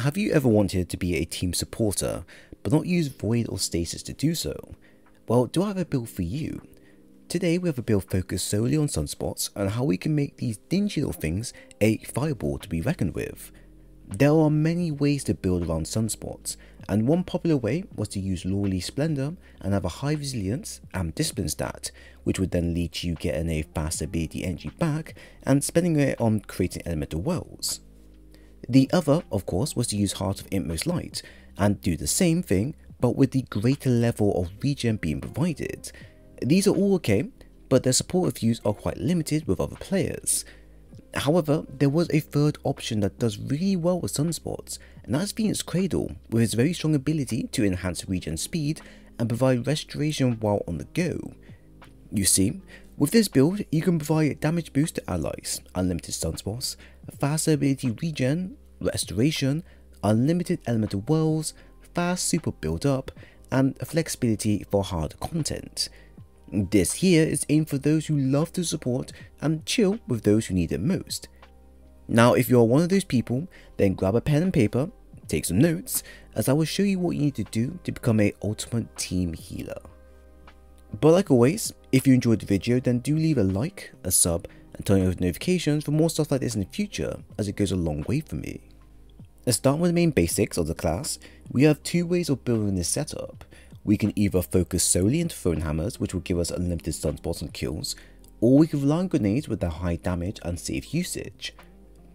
Have you ever wanted to be a team supporter, but not use Void or Stasis to do so? Well, do I have a build for you? Today we have a build focused solely on sunspots and how we can make these dingy little things a fireball to be reckoned with. There are many ways to build around sunspots, and one popular way was to use Loreley Splendor and have a high resilience and discipline stat, which would then lead to you getting a fast ability energy back and spending it on creating elemental wells. The other, of course, was to use Heart of Inmost Light and do the same thing but with the greater level of regen being provided. These are all okay, but their support views are quite limited with other players. However, there was a third option that does really well with Sunspots, and that's Phoenix Cradle, with its very strong ability to enhance regen speed and provide restoration while on the go. You see, with this build, you can provide damage boost to allies, unlimited sunspots, faster ability regen, restoration, unlimited elemental wells, fast super build up, and flexibility for hard content. This here is aimed for those who love to support and chill with those who need it most. Now if you're one of those people, then grab a pen and paper, take some notes, as I will show you what you need to do to become a ultimate team healer. But like always, if you enjoyed the video then do leave a like, a sub and turn on notifications for more stuff like this in the future as it goes a long way for me. Let's start with the main basics of the class. We have two ways of building this setup. We can either focus solely into thrown hammers which will give us unlimited sunspots and kills, or we can rely on grenades with their high damage and safe usage.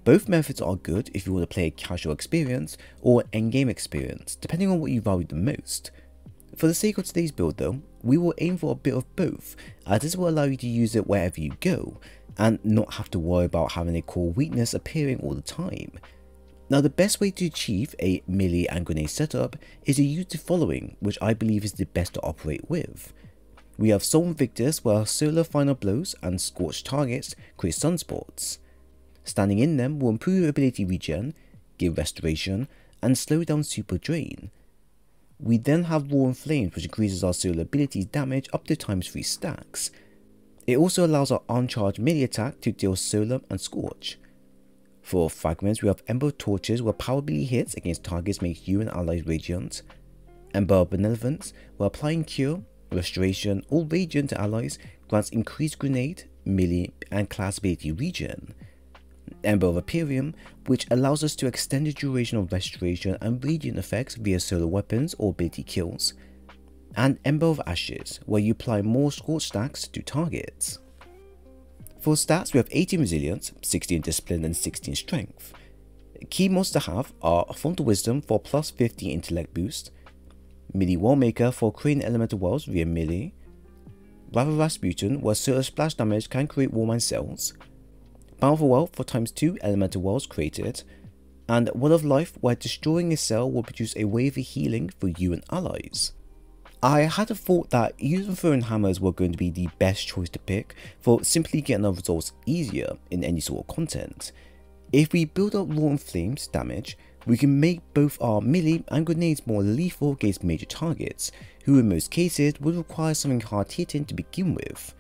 Both methods are good if you want to play a casual experience or endgame experience, depending on what you value the most. For the sake of today's build though, we will aim for a bit of both, as this will allow you to use it wherever you go, and not have to worry about having a core weakness appearing all the time. Now the best way to achieve a melee and grenade setup is to use the following, which I believe is the best to operate with. We have Sol Invictus where solar final blows and scorched targets create sunspots. Standing in them will improve your ability regen, give restoration, and slow down super drain. We then have Roaring Flames which increases our solar ability's damage up to times 3 stacks. It also allows our uncharged melee attack to deal solar and scorch. For fragments we have Ember Torches where ability hits against targets makes you and allies radiant. Ember Benevolence where applying cure, restoration or radiant to allies grants increased grenade, melee and class ability regen. Ember of Empyrean, which allows us to extend the duration of restoration and radiant effects via solar weapons or ability kills, and Ember of Ashes, where you apply more scorch stacks to targets. For stats, we have 18 resilience, 16 discipline, and 16 strength. Key mods to have are Font of Wisdom for plus 50 intellect boost, Melee Wellmaker for creating elemental wells via melee, Wrath of Rasputin where solar splash damage can create Warmind cells, Powerful Well for times 2 elemental wells created, and Well of Life where destroying a cell will produce a wave of healing for you and allies. I had a thought that using throwing hammers were going to be the best choice to pick for simply getting our results easier in any sort of content. If we build up Roaring Flames damage, we can make both our melee and grenades more lethal against major targets, who in most cases would require something hard hitting to begin with.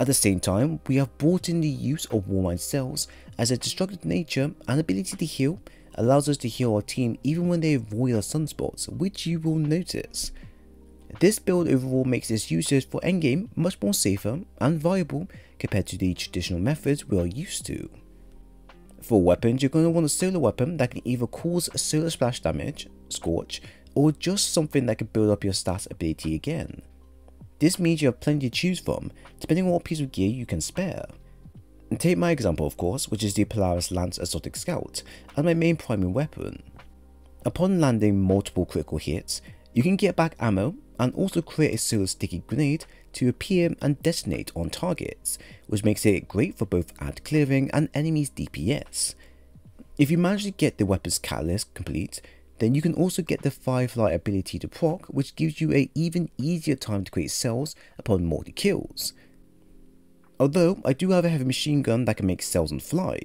At the same time, we have brought in the use of Warmind cells as a destructive nature and ability to heal allows us to heal our team even when they avoid our sunspots, which you will notice. This build overall makes its usage for endgame much more safer and viable compared to the traditional methods we are used to. For weapons, you're going to want a solar weapon that can either cause solar splash damage, scorch, or just something that can build up your stats ability again. This means you have plenty to choose from, depending on what piece of gear you can spare. Take my example of course, which is the Polaris Lance Exotic Scout, as my main primary weapon. Upon landing multiple critical hits, you can get back ammo and also create a solar sticky grenade to appear and detonate on targets, which makes it great for both ad clearing and enemies DPS. If you manage to get the weapon's catalyst complete, then you can also get the Firefly ability to proc, which gives you a even easier time to create cells upon multi kills. Although I do have a heavy machine gun that can make cells on fly,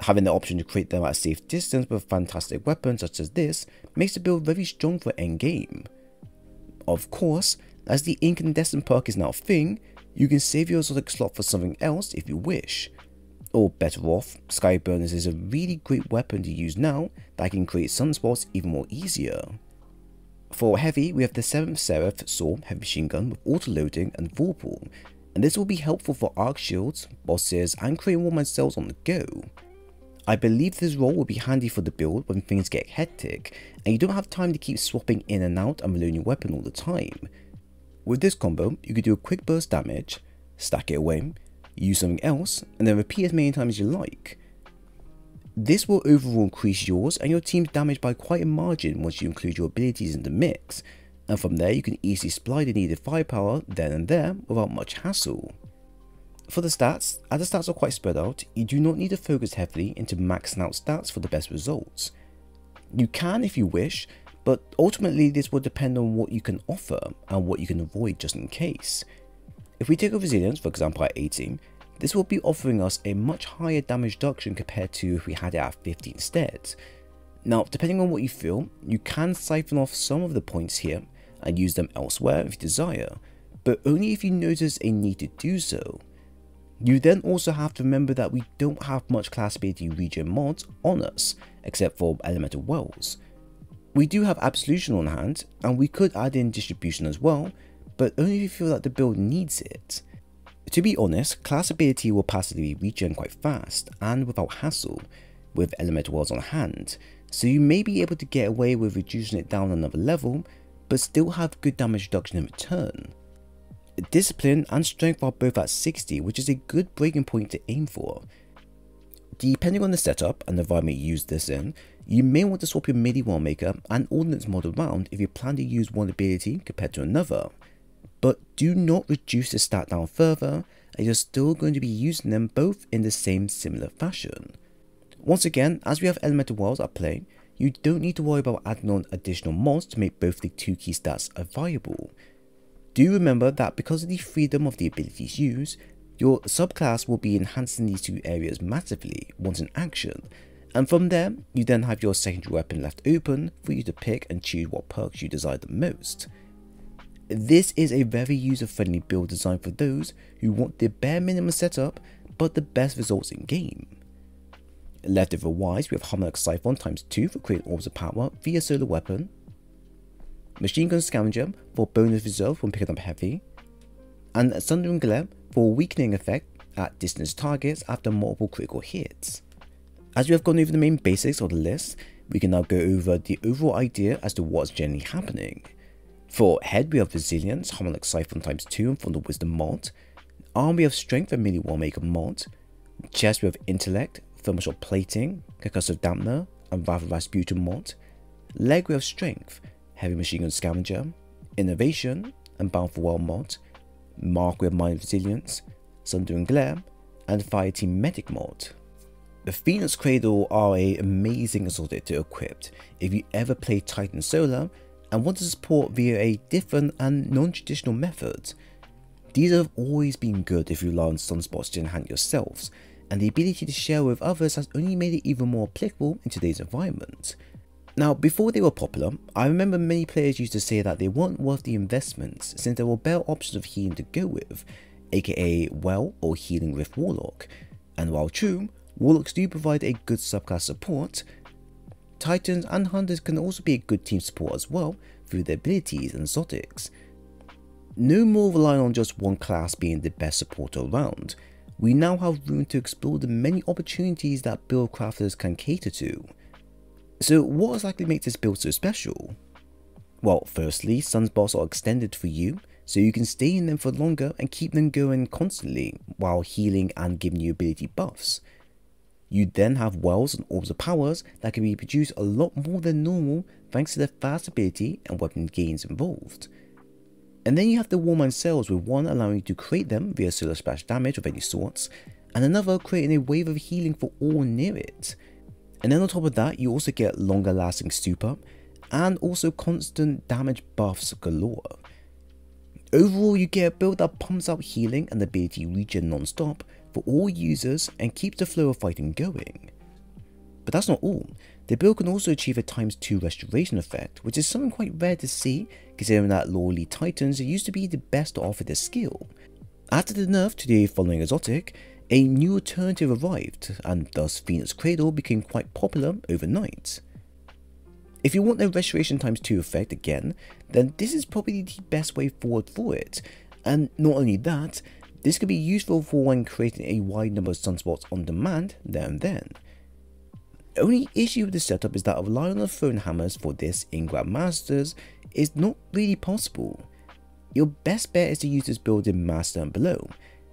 having the option to create them at a safe distance with fantastic weapons such as this makes the build very strong for endgame. Of course, as the incandescent perk is now a thing, you can save your exotic slot for something else if you wish. Or better off, Sky Burners is a really great weapon to use now that can create sunspots even more easier. For heavy, we have the 7th Seraph Saw heavy machine gun with auto-loading and Vorpal, and this will be helpful for arc shields, bosses, and creating one-man cells on the go. I believe this role will be handy for the build when things get hectic, and you don't have time to keep swapping in and out and reloading your weapon all the time. With this combo, you could do a quick burst damage, stack it away, use something else, and then repeat as many times as you like. This will overall increase yours and your team's damage by quite a margin once you include your abilities in the mix, and from there you can easily supply the needed firepower then and there without much hassle. For the stats, as the stats are quite spread out, you do not need to focus heavily into maxing out stats for the best results. You can if you wish, but ultimately this will depend on what you can offer and what you can avoid just in case. If we take a resilience for example at 18, this will be offering us a much higher damage reduction compared to if we had it at 50 instead. Now depending on what you feel, you can siphon off some of the points here and use them elsewhere if you desire, but only if you notice a need to do so. You then also have to remember that we don't have much class ability regen mods on us, except for elemental wells. We do have absolution on hand, and we could add in distribution as well, but only if you feel that the build needs it. To be honest, class ability will passively regen quite fast and without hassle, with elemental wells on hand, so you may be able to get away with reducing it down another level, but still have good damage reduction in return. Discipline and strength are both at 60, which is a good breaking point to aim for. Depending on the setup and the environment you use this in, you may want to swap your melee maker and ordnance mod around if you plan to use one ability compared to another. But do not reduce the stat down further as you're still going to be using them both in the same similar fashion. Once again, as we have elemental wells at play, you don't need to worry about adding on additional mods to make both the two key stats viable. Do remember that because of the freedom of the abilities used, your subclass will be enhancing these two areas massively once in action, and from there, you then have your secondary weapon left open for you to pick and choose what perks you desire the most. This is a very user-friendly build designed for those who want the bare minimum setup but the best results in game. Leftover wise, we have Harmonic Siphon times 2 for creating orbs of power via solar weapon, Machine Gun Scavenger for bonus reserve when picking up heavy, and Sundering Glare for weakening effect at distance targets after multiple critical hits. As we have gone over the main basics of the list, we can now go over the overall idea as to what's generally happening. For head we have resilience, harmonic siphon times 2 and from the wisdom mod. Arm we have strength and melee Wellmaker mod. Chest we have intellect, thermal plating, concussive dampener, and Wrath of Rasputin mod. Leg we have strength, Heavy Machine Gun Scavenger, Innervation and Bound for World mod, Mark with Mind Resilience, Sundering Glare, and Fire Team Medic mod. The Phoenix Cradle are a amazing assorted to equip if you ever play Titan Solar and want to support via a different and non-traditional method. These have always been good if you rely on sunspots to enhance yourselves, and the ability to share with others has only made it even more applicable in today's environment. Now, before they were popular, I remember many players used to say that they weren't worth the investments since there were better options of healing to go with, aka Well or Healing Rift Warlock. And while true, Warlocks do provide a good subclass support, Titans and Hunters can also be a good team support as well through their abilities and exotics. No more relying on just one class being the best support around, we now have room to explore the many opportunities that build crafters can cater to. So what exactly makes this build so special? Well, firstly, sunspots are extended for you, so you can stay in them for longer and keep them going constantly while healing and giving you ability buffs. You then have wells and orbs of powers that can be produced a lot more than normal thanks to the fast ability and weapon gains involved. And then you have the Warmind cells with one allowing you to create them via solar splash damage of any sorts, and another creating a wave of healing for all near it. And then on top of that, you also get longer lasting super and also constant damage buffs galore. Overall, you get a build that pumps out healing and ability regen non-stop for all users and keeps the flow of fighting going. But that's not all, the build can also achieve a times 2 restoration effect, which is something quite rare to see considering that Elite Titans used to be the best to offer this skill. After the nerf to the following exotic, a new alternative arrived, and thus Phoenix Cradle became quite popular overnight. If you want the restoration times 2 effect again, then this is probably the best way forward for it, and not only that, this could be useful for when creating a wide number of sunspots on demand there and then. The only issue with the setup is that relying on the thrown hammers for this in Grandmasters is not really possible. Your best bet is to use this build in Master and below,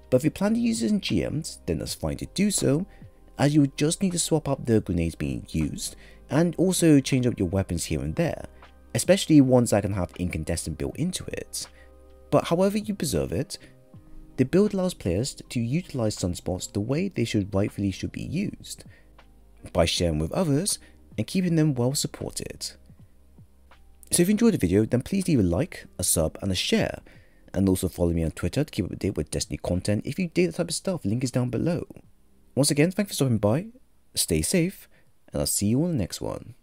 but if you plan to use it in GMs, then that's fine to do so, as you would just need to swap up the grenades being used, and also change up your weapons here and there, especially ones that can have incandescent built into it. But however you preserve it, the build allows players to utilize sunspots the way they should rightfully should be used, by sharing with others and keeping them well supported. So if you enjoyed the video, then please leave a like, a sub and a share, and also follow me on Twitter to keep up to date with Destiny content if you dig that type of stuff, link is down below. Once again, thanks for stopping by, stay safe, and I'll see you on the next one.